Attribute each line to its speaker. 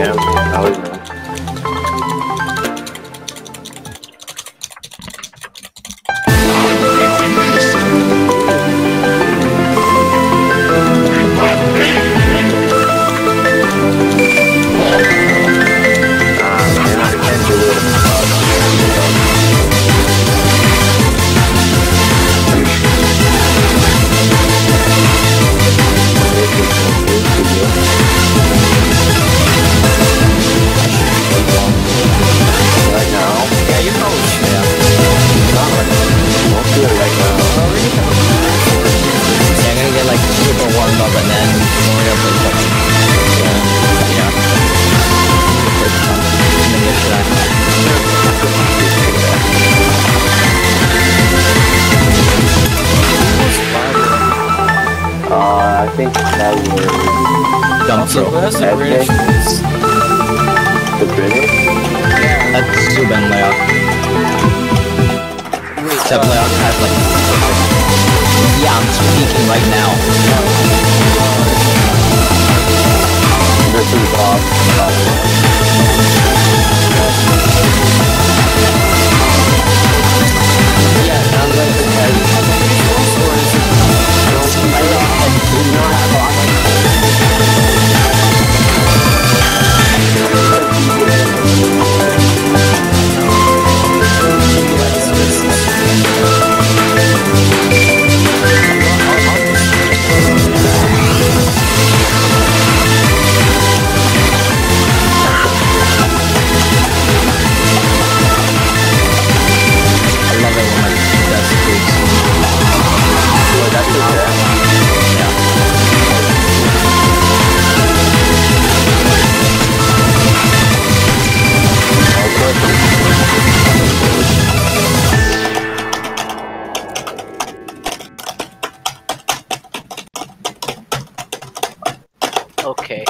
Speaker 1: him. Uh, I think that was...
Speaker 2: dumb.
Speaker 3: so. That's the British.
Speaker 1: The British? Yeah.
Speaker 2: That's Subban layout. Wait, Except layout has like... Uh, yeah, I'm speaking right now.
Speaker 3: Okay.